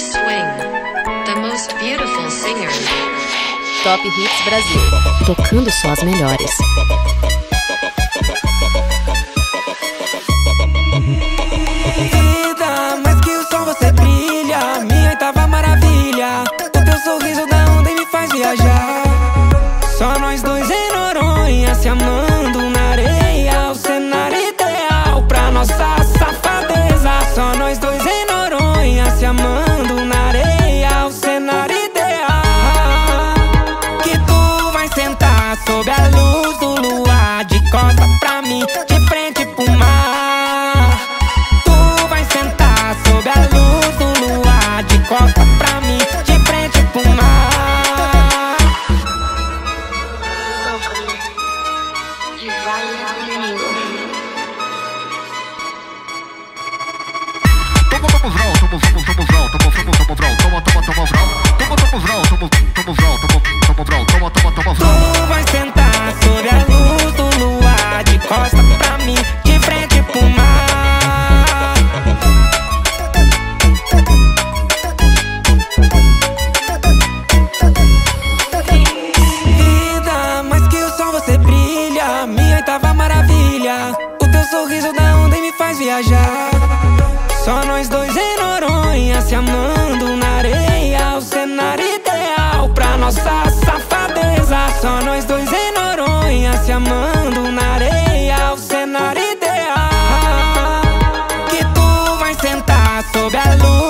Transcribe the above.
swing. The most beautiful singer. Top Hits Brasil. Tocando só as melhores. Vida, mais que o sol você brilha. Minha oitava maravilha. O teu sorriso da onda e me faz viajar. Só nós dois em Noronha se amando sob a luz do luar. De costa pra mim, de frente pro mar. Tu vai sentar sob a luz do luar. De costa pra mim, de frente pro mar. Toma, toma toma, toma, toma toma, toma, toma toma, toma, toma vral, Só nós dois em Noronha se amando na areia. O cenário ideal pra nossa safadeza. Só nós dois em Noronha se amando na areia. O cenário ideal. Que tu vai sentar sob a luz